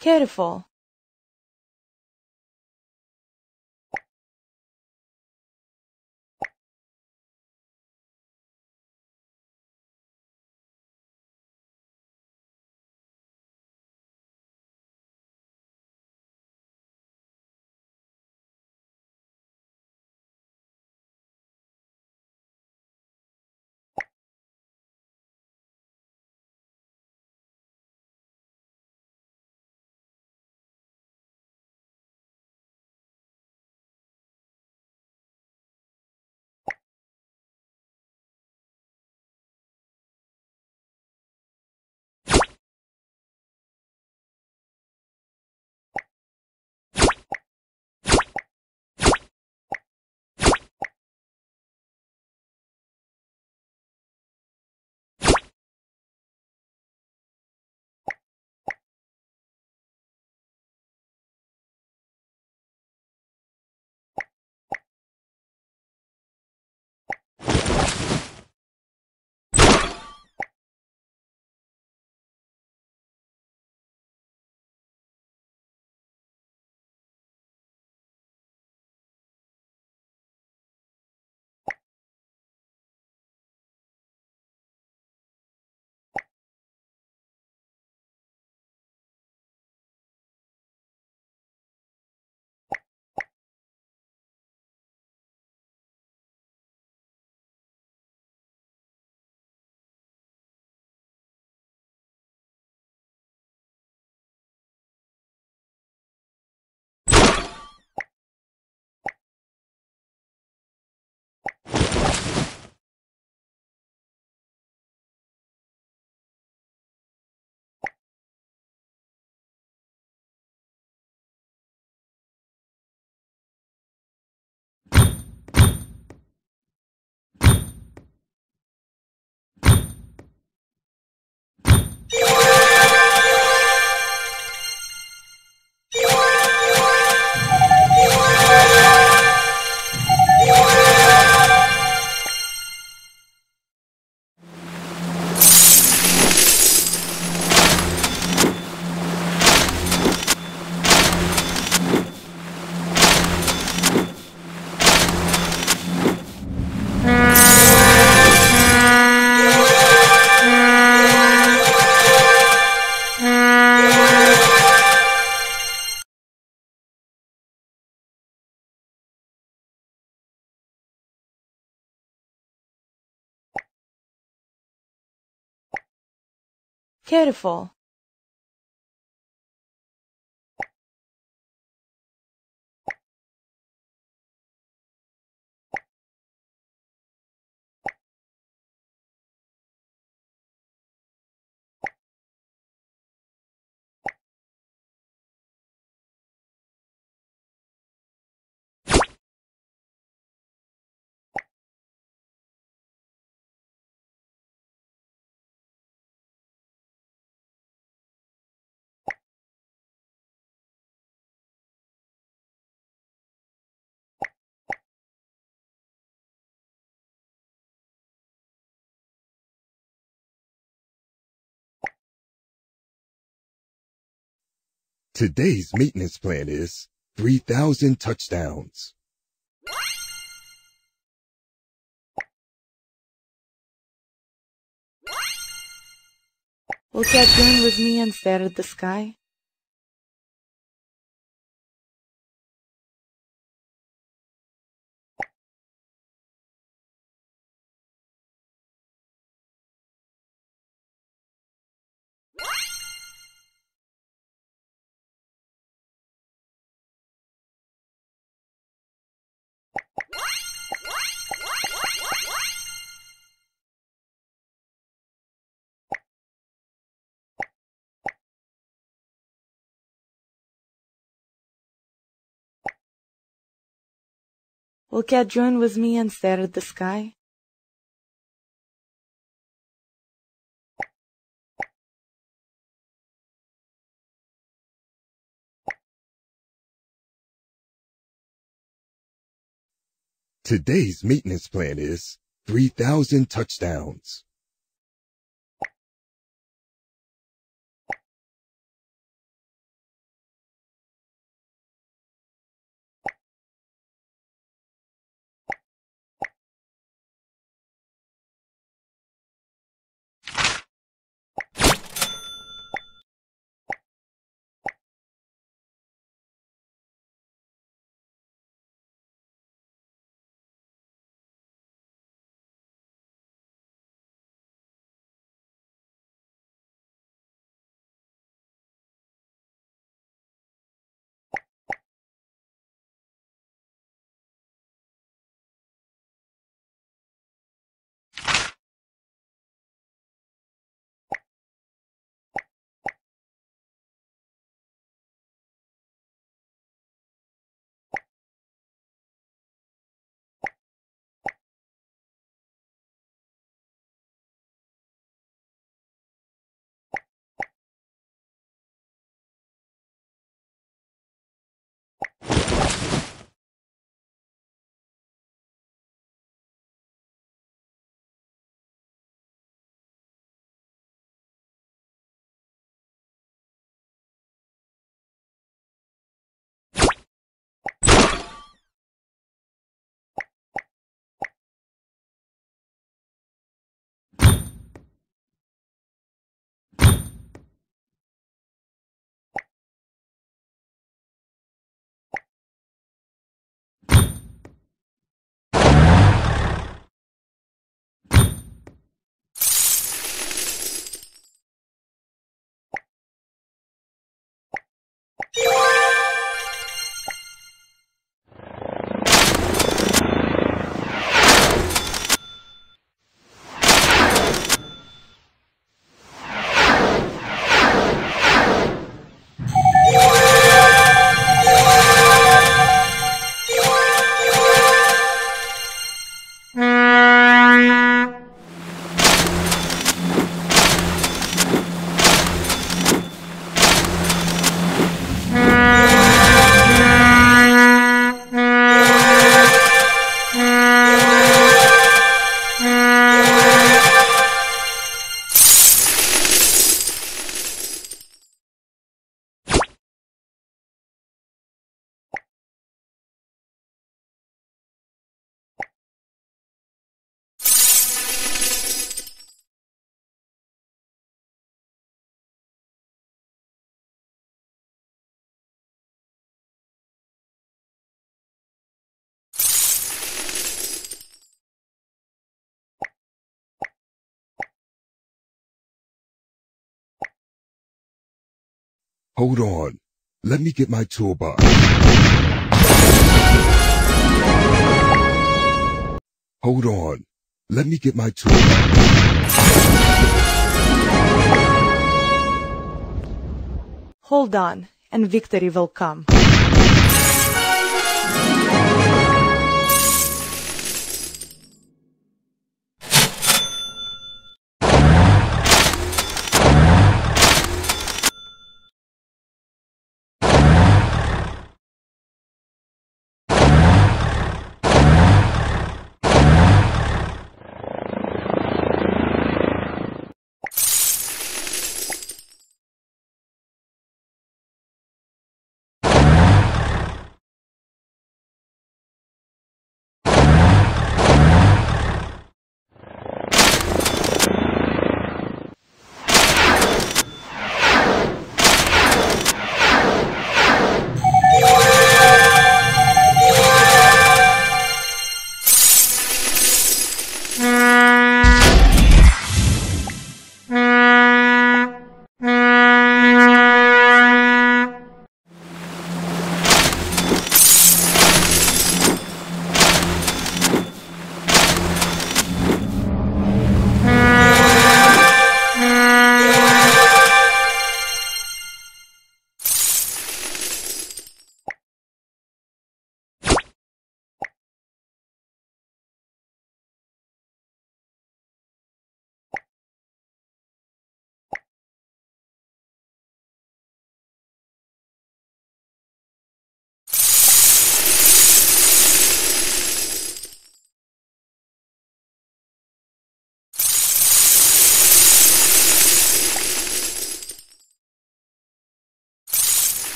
Careful. Careful. Today's maintenance plan is 3,000 touchdowns. Will Cat join with me and stare at the sky? Will Cat join with me and stare at the sky? Today's maintenance plan is 3,000 touchdowns. Hold on. Let me get my toolbox. Hold on. Let me get my toolbox. Hold on, and victory will come.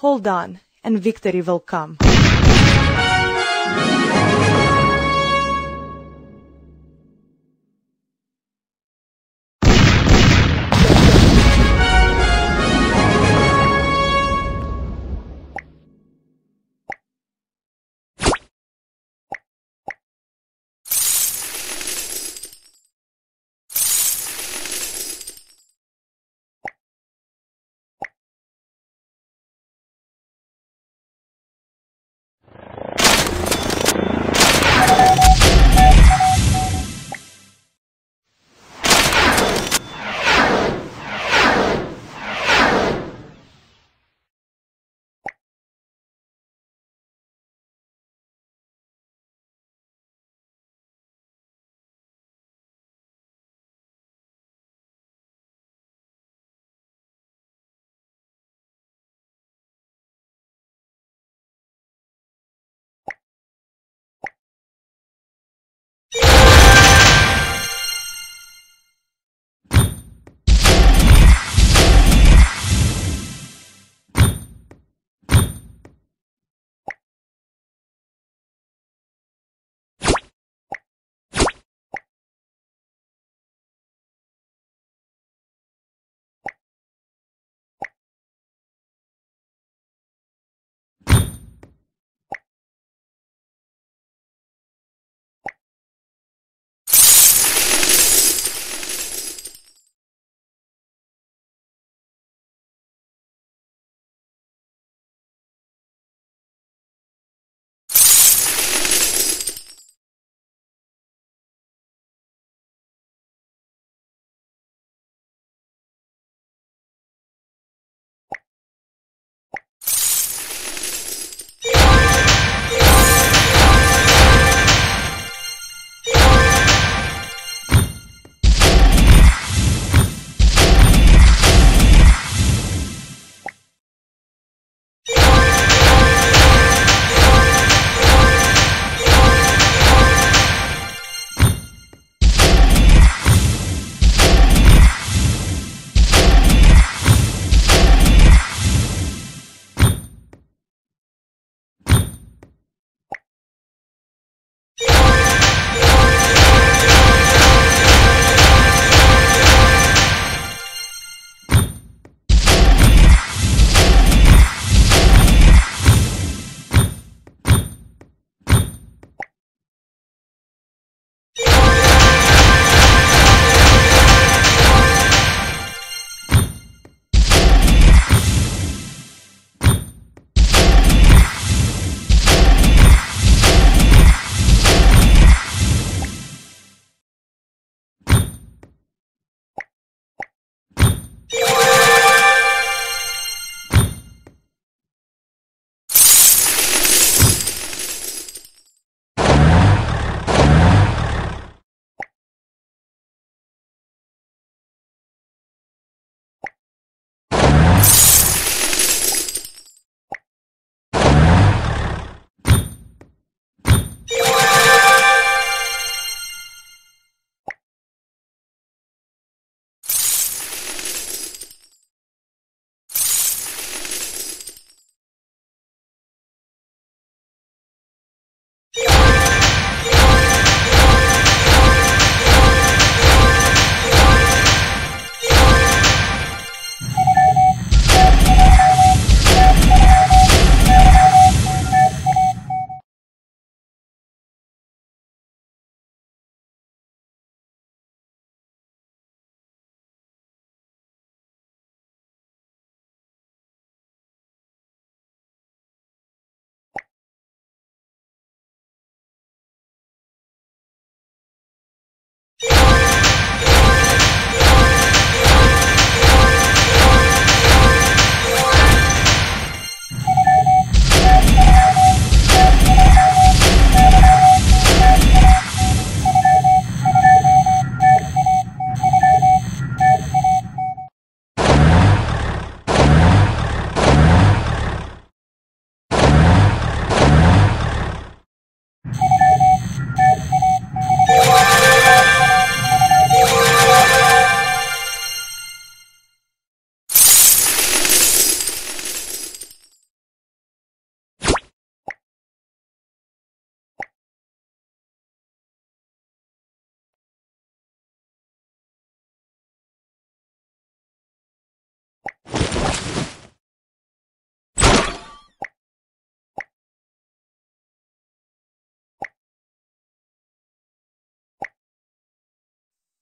Hold on, and victory will come.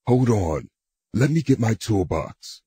Hold on. Let me get my toolbox.